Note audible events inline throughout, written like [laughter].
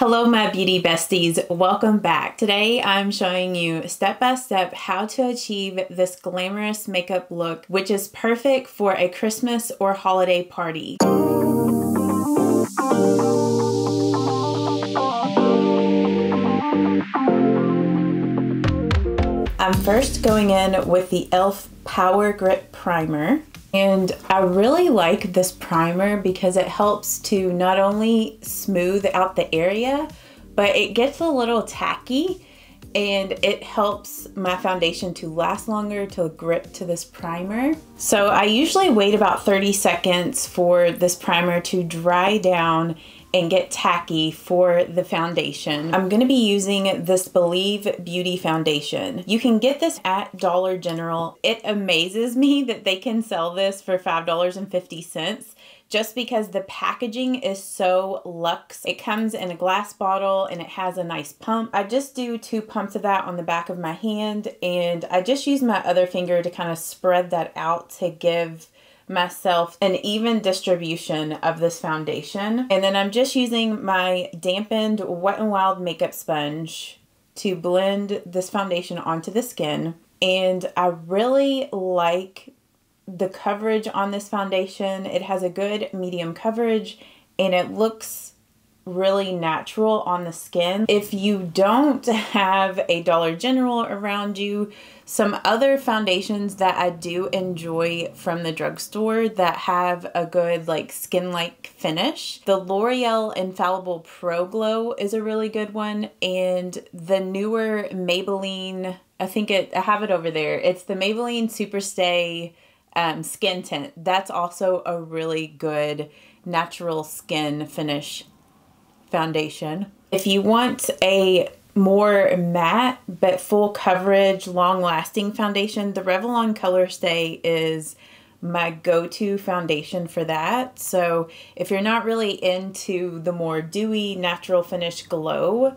Hello my beauty besties, welcome back. Today I'm showing you step by step how to achieve this glamorous makeup look which is perfect for a Christmas or holiday party. I'm first going in with the e.l.f. Power Grip Primer. And I really like this primer because it helps to not only smooth out the area, but it gets a little tacky and it helps my foundation to last longer to grip to this primer. So I usually wait about 30 seconds for this primer to dry down and get tacky for the foundation. I'm gonna be using this Believe Beauty Foundation. You can get this at Dollar General. It amazes me [laughs] that they can sell this for $5.50 just because the packaging is so luxe. It comes in a glass bottle and it has a nice pump. I just do two pumps of that on the back of my hand and I just use my other finger to kind of spread that out to give myself an even distribution of this foundation. And then I'm just using my dampened Wet n Wild makeup sponge to blend this foundation onto the skin. And I really like the coverage on this foundation. It has a good medium coverage and it looks really natural on the skin. If you don't [laughs] have a Dollar General around you, some other foundations that I do enjoy from the drugstore that have a good like skin-like finish. The L'Oreal Infallible Pro Glow is a really good one and the newer Maybelline, I think it, I have it over there. It's the Maybelline Superstay um, Skin Tint. That's also a really good natural skin finish foundation. If you want a more matte but full coverage, long lasting foundation, the Revlon Color Stay is my go-to foundation for that. So if you're not really into the more dewy natural finish glow,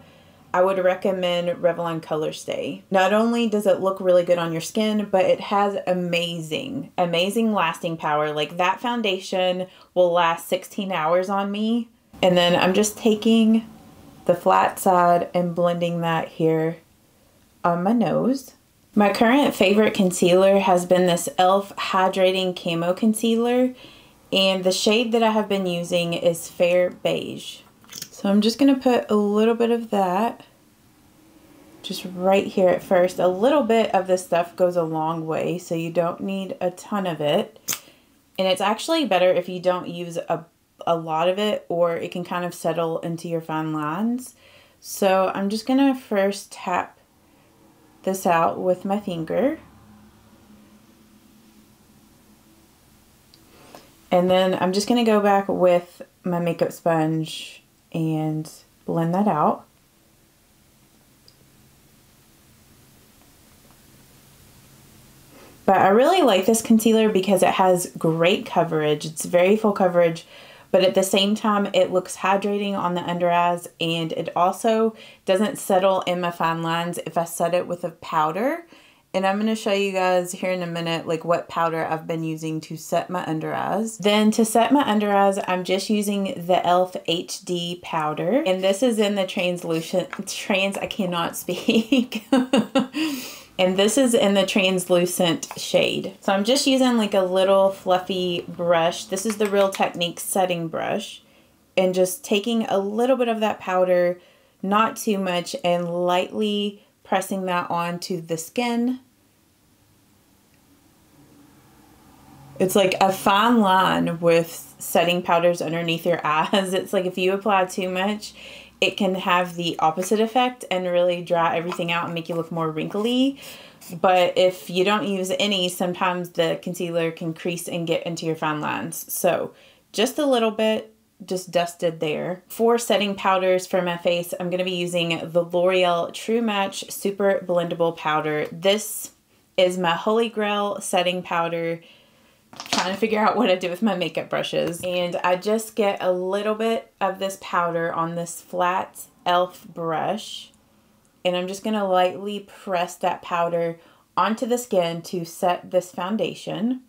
I would recommend Revlon Color Stay. Not only does it look really good on your skin, but it has amazing, amazing lasting power. Like that foundation will last 16 hours on me. And then I'm just taking the flat side and blending that here on my nose. My current favorite concealer has been this e.l.f. Hydrating Camo Concealer and the shade that I have been using is Fair Beige. So I'm just going to put a little bit of that just right here at first. A little bit of this stuff goes a long way so you don't need a ton of it. And it's actually better if you don't use a a lot of it or it can kind of settle into your fine lines. So I'm just going to first tap this out with my finger. And then I'm just going to go back with my makeup sponge and blend that out. But I really like this concealer because it has great coverage. It's very full coverage but at the same time it looks hydrating on the under eyes and it also doesn't settle in my fine lines if I set it with a powder and I'm going to show you guys here in a minute like what powder I've been using to set my under eyes. Then to set my under eyes, I'm just using the e.l.f. HD powder. And this is in the translucent, trans, I cannot speak. [laughs] And this is in the translucent shade. So I'm just using like a little fluffy brush. This is the Real Techniques setting brush. And just taking a little bit of that powder, not too much, and lightly pressing that onto the skin. It's like a fine line with setting powders underneath your [laughs] eyes. It's like if you apply too much, it can have the opposite effect and really dry everything out and make you look more wrinkly. But if you don't use any, sometimes the concealer can crease and get into your fine lines. So just a little bit, just dusted there. For setting powders for my face, I'm going to be using the L'Oreal True Match Super Blendable Powder. This is my holy grail setting powder trying to figure out what to do with my makeup brushes. And I just get a little bit of this powder on this flat e.l.f. brush. And I'm just going to lightly press that powder onto the skin to set this foundation.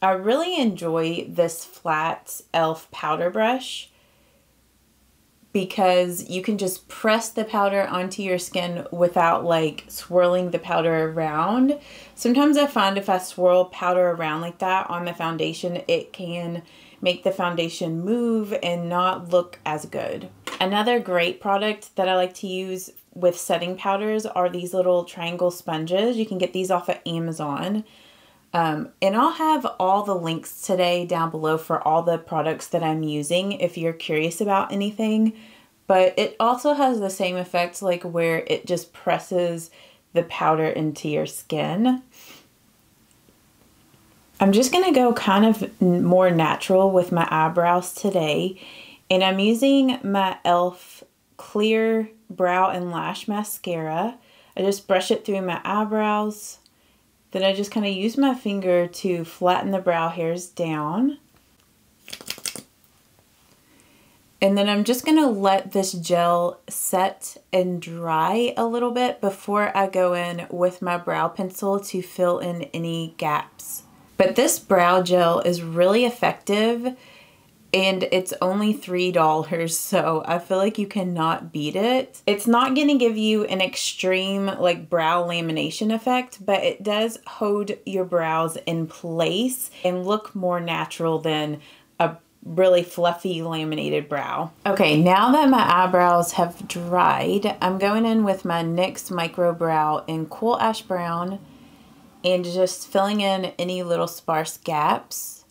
I really enjoy this flat e.l.f. powder brush because you can just press the powder onto your skin without like swirling the powder around. Sometimes I find if I swirl powder around like that on the foundation, it can make the foundation move and not look as good. Another great product that I like to use with setting powders are these little triangle sponges. You can get these off of Amazon. Um, and I'll have all the links today down below for all the products that I'm using if you're curious about anything. But it also has the same effect like where it just presses the powder into your skin. I'm just going to go kind of more natural with my eyebrows today. And I'm using my e.l.f. Clear Brow and Lash Mascara. I just brush it through my eyebrows. Then I just kind of use my finger to flatten the brow hairs down. And then I'm just going to let this gel set and dry a little bit before I go in with my brow pencil to fill in any gaps. But this brow gel is really effective and it's only $3 so I feel like you cannot beat it. It's not going to give you an extreme like brow lamination effect but it does hold your brows in place and look more natural than a really fluffy laminated brow. Okay, now that my eyebrows have dried, I'm going in with my NYX Micro Brow in Cool Ash Brown and just filling in any little sparse gaps.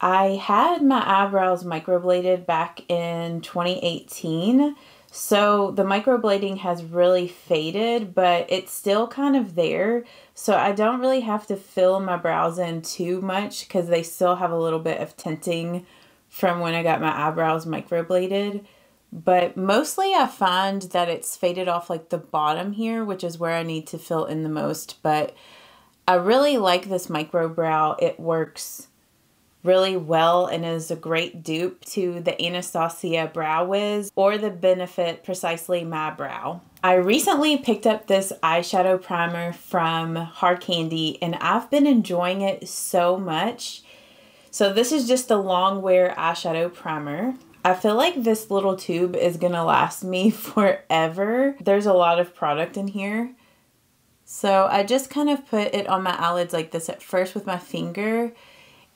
I had my eyebrows microbladed back in 2018. So the microblading has really faded, but it's still kind of there. So I don't really have to fill my brows in too much because they still have a little bit of tinting from when I got my eyebrows microbladed. But mostly I find that it's faded off like the bottom here, which is where I need to fill in the most. But I really like this micro brow. It works really well and is a great dupe to the Anastasia Brow Wiz or the Benefit Precisely My Brow. I recently picked up this eyeshadow primer from Hard Candy and I've been enjoying it so much. So this is just a long wear eyeshadow primer. I feel like this little tube is gonna last me [laughs] forever. There's a lot of product in here. So I just kind of put it on my eyelids like this at first with my finger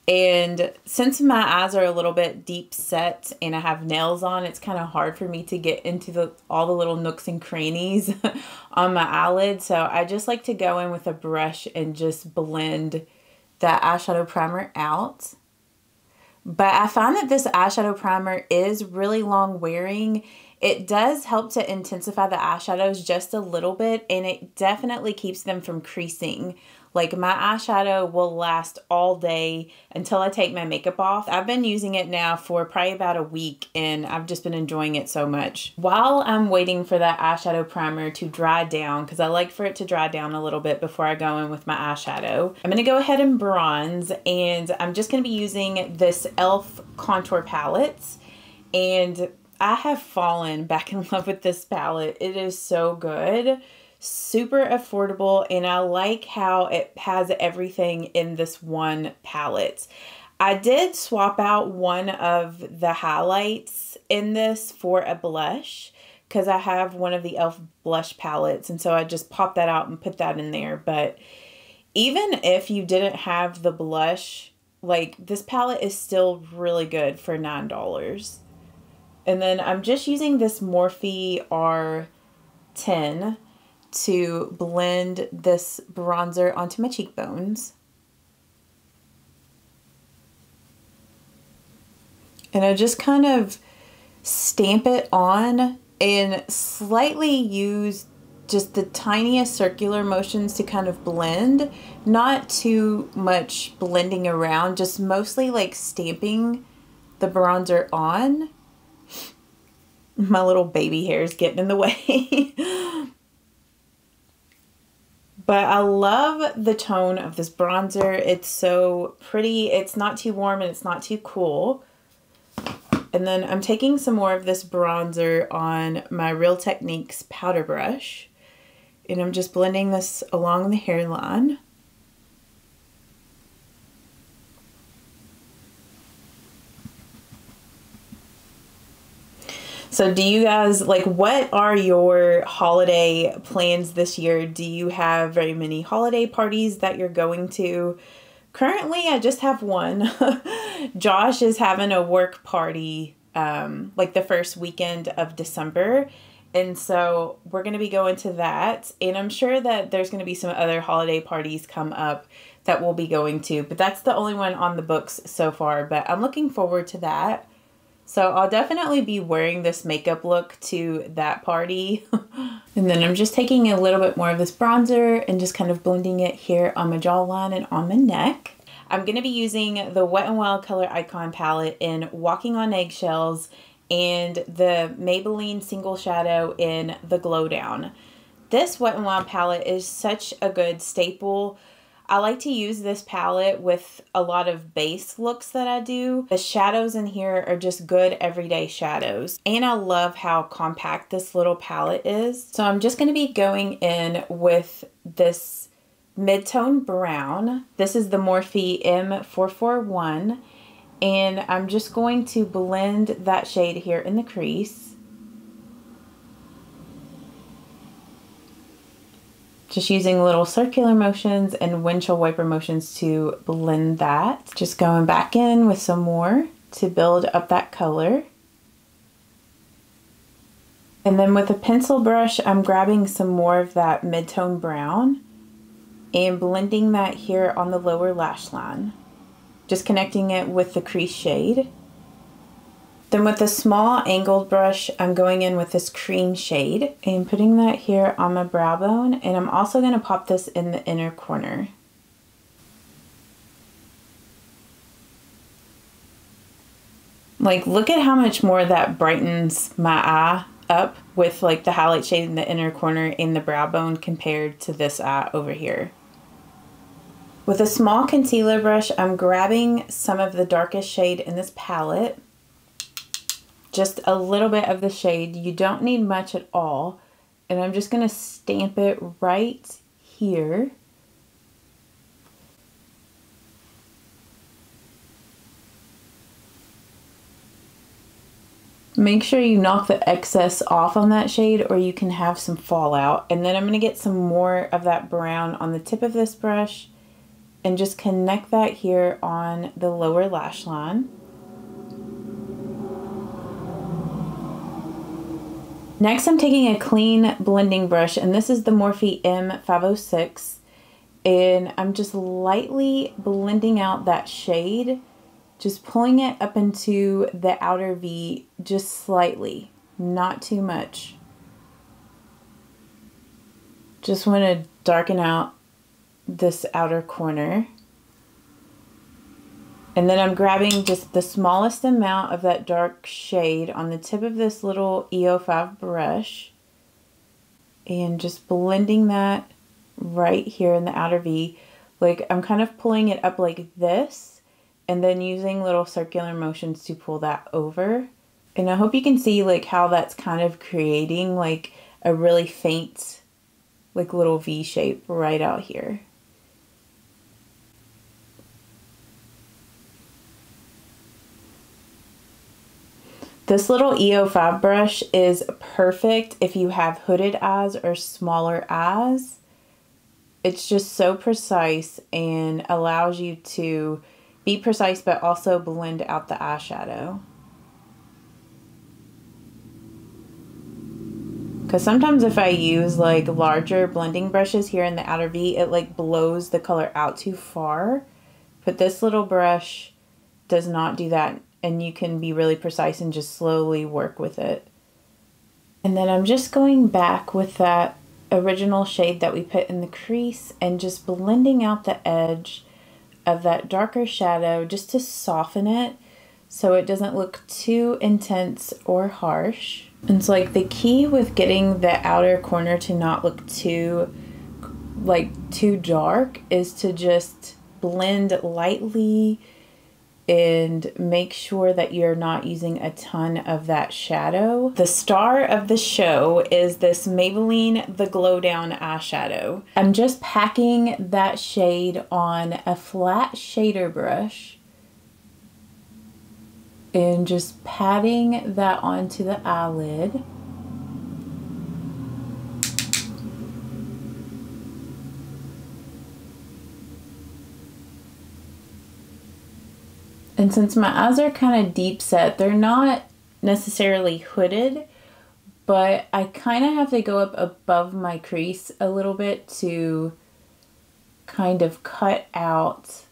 and since my eyes are a little bit deep set and I have nails on, it's kind of hard for me to get into the all the little nooks and crannies [laughs] on my eyelid. So I just like to go in with a brush and just blend that eyeshadow primer out. But I find that this eyeshadow primer is really long wearing. It does help to intensify the eyeshadows just a little bit and it definitely keeps them from creasing like my eyeshadow will last all day until I take my makeup off. I've been using it now for probably about a week and I've just been enjoying it so much. While I'm waiting for that eyeshadow primer to dry down, because I like for it to dry down a little bit before I go in with my eyeshadow, I'm to go ahead and bronze and I'm just to be using this e.l.f. contour palette and I have fallen back in love with this palette. It is so good super affordable and I like how it has everything in this one palette. I did swap out one of the highlights in this for a blush because I have one of the e.l.f. blush palettes and so I just popped that out and put that in there but even if you didn't have the blush like this palette is still really good for nine dollars and then I'm just using this Morphe R10 to blend this bronzer onto my cheekbones. And I just kind of stamp it on and slightly use just the tiniest circular motions to kind of blend. Not too much blending around, just mostly like stamping the bronzer on. My little baby hair is getting in the way. [laughs] But I love the tone of this bronzer. It's so pretty. It's not too warm and it's not too cool. And then I'm taking some more of this bronzer on my Real Techniques powder brush. And I'm just blending this along the hairline. So, do you guys like what are your holiday plans this year? Do you have very many holiday parties that you're going to? Currently, I just have one. [laughs] Josh is having a work party um, like the first weekend of December. And so we're going to be going to that. And I'm sure that there's going to be some other holiday parties come up that we'll be going to. But that's the only one on the books so far. But I'm looking forward to that. So I'll definitely be wearing this makeup look to that party. [laughs] and then I'm just taking a little bit more of this bronzer and just kind of blending it here on my jawline and on my neck. I'm going to be using the Wet n Wild Color Icon palette in Walking on Eggshells and the Maybelline Single Shadow in the Glow Down. This Wet n Wild palette is such a good staple I like to use this palette with a lot of base looks that I do. The shadows in here are just good everyday shadows. And I love how compact this little palette is. So I'm just going to be going in with this mid-tone brown. This is the Morphe M441. And I'm just going to blend that shade here in the crease. Just using little circular motions and windshield wiper motions to blend that. Just going back in with some more to build up that color. And then with a pencil brush, I'm grabbing some more of that mid-tone brown and blending that here on the lower lash line. Just connecting it with the crease shade. Then with a small angled brush, I'm going in with this cream shade and putting that here on my brow bone. And I'm also gonna pop this in the inner corner. Like, look at how much more that brightens my eye up with like the highlight shade in the inner corner in the brow bone compared to this eye over here. With a small concealer brush, I'm grabbing some of the darkest shade in this palette just a little bit of the shade. You don't need much at all. And I'm just going to stamp it right here. Make sure you knock the excess off on that shade or you can have some fallout. And then I'm going to get some more of that brown on the tip of this brush and just connect that here on the lower lash line. Next, I'm taking a clean blending brush, and this is the Morphe M506, and I'm just lightly blending out that shade, just pulling it up into the outer V just slightly, not too much. Just want to darken out this outer corner. And then I'm grabbing just the smallest amount of that dark shade on the tip of this little EO5 brush and just blending that right here in the outer V. Like I'm kind of pulling it up like this and then using little circular motions to pull that over. And I hope you can see like how that's kind of creating like a really faint like little V shape right out here. This little EO5 brush is perfect if you have hooded eyes or smaller eyes. It's just so precise and allows you to be precise but also blend out the eyeshadow. Because sometimes if I use like larger blending brushes here in the outer V, it like blows the color out too far. But this little brush does not do that and you can be really precise and just slowly work with it. And then I'm just going back with that original shade that we put in the crease and just blending out the edge of that darker shadow just to soften it so it doesn't look too intense or harsh. And so like the key with getting the outer corner to not look too like too dark is to just blend lightly and make sure that you're not using a ton of that shadow. The star of the show is this Maybelline The Glow Down eyeshadow. I'm just packing that shade on a flat shader brush And just patting that onto the eyelid. And since my eyes are kind of deep set, they're not necessarily hooded, but I kind of have to go up above my crease a little bit to kind of cut out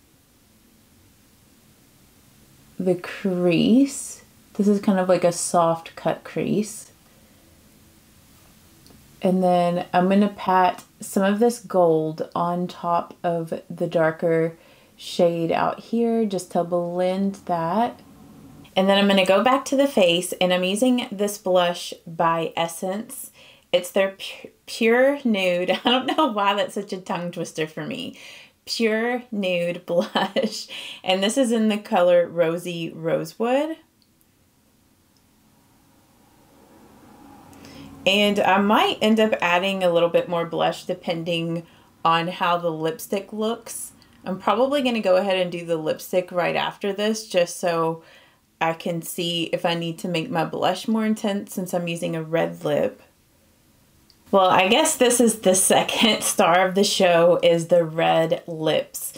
the crease. This is kind of like a soft cut crease. And then I'm going to pat some of this gold on top of the darker shade out here just to blend that. And then I'm going to go back to the face and I'm using this blush by Essence. It's their Pure Nude. [laughs] I don't know why that's such a tongue twister for me. Pure Nude [laughs] Blush. And this is in the color Rosy Rosewood. And I might end up adding a little bit more blush depending on how the lipstick looks. I'm probably going to go ahead and do the lipstick right after this just so I can see if I need to make my blush more intense since I'm using a red lip. Well, I guess this is the [laughs] second star of the show is the red lips.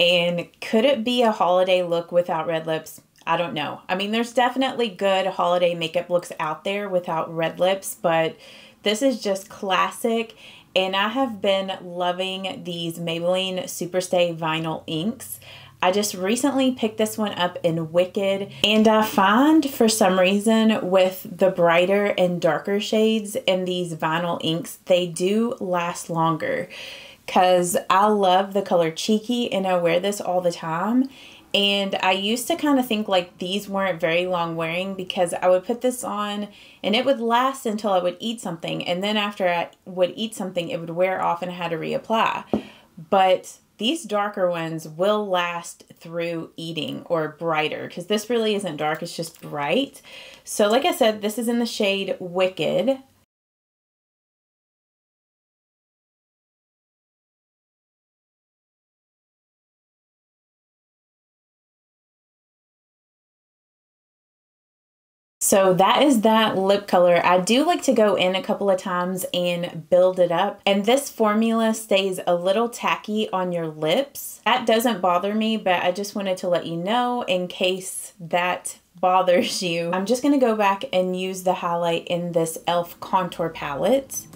And could it be a holiday look without red lips? I don't know. I mean, there's definitely good holiday makeup looks out there without red lips, but this is just classic and I have been loving these Maybelline Superstay Vinyl Inks. I just recently picked this one up in Wicked and I find for some reason with the brighter and darker shades in these vinyl inks, they do last longer because I love the color Cheeky and I wear this all the time and I used to kind of think like these weren't very long wearing because I would put this on and it would last until I would eat something. And then after I would eat something, it would wear off and I had to reapply. But these darker ones will last through eating or brighter because this really isn't dark, it's just bright. So like I said, this is in the shade Wicked. So that is that lip color. I do like to go in a couple of times and build it up. And this formula stays a little tacky on your lips. That doesn't bother me, but I just wanted to let you know in case that bothers you. I'm just to go back and use the highlight in this e.l.f. contour palette.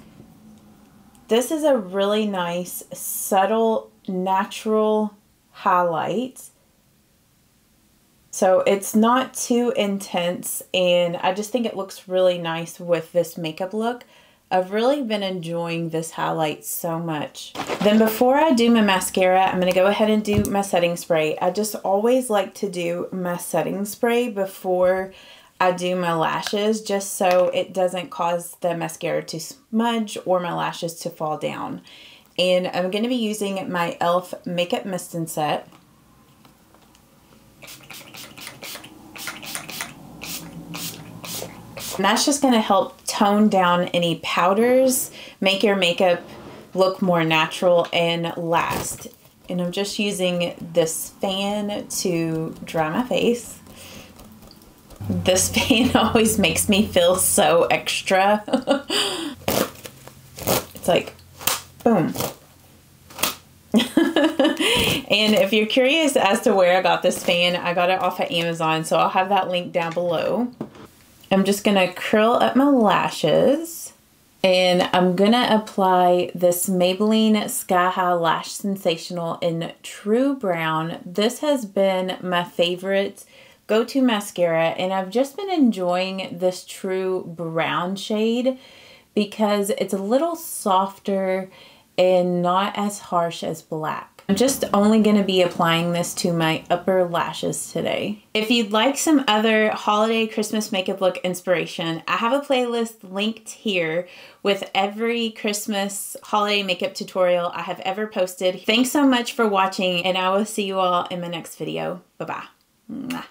This is a really nice, subtle, natural highlight. So it's not too intense and I just think it looks really nice with this makeup look. I've really been enjoying this highlight so much. Then before I do my mascara, I'm going to go ahead and do my setting spray. I just always like to do my setting spray before I do my lashes just so it doesn't cause the mascara to smudge or my lashes to fall down. And I'm going to be using my e.l.f. Makeup Mist and Set. And that's just going to help tone down any powders, make your makeup look more natural and last. And I'm just using this fan to dry my face. This [laughs] fan always makes me feel so extra. [laughs] it's like, boom. [laughs] and if you're curious as to where I got this fan, I got it off of Amazon, so I'll have that link down below. I'm just to curl up my lashes and I'm to apply this Maybelline Sky High Lash Sensational in True Brown. This has been my favorite go-to mascara and I've just been enjoying this True Brown shade because it's a little softer and not as harsh as black. I'm just only going to be applying this to my upper lashes today. If you'd like some other holiday Christmas makeup look inspiration, I have a playlist linked here with every Christmas holiday makeup tutorial I have ever posted. Thanks so much for watching and I will see you all in my next video. Bye-bye.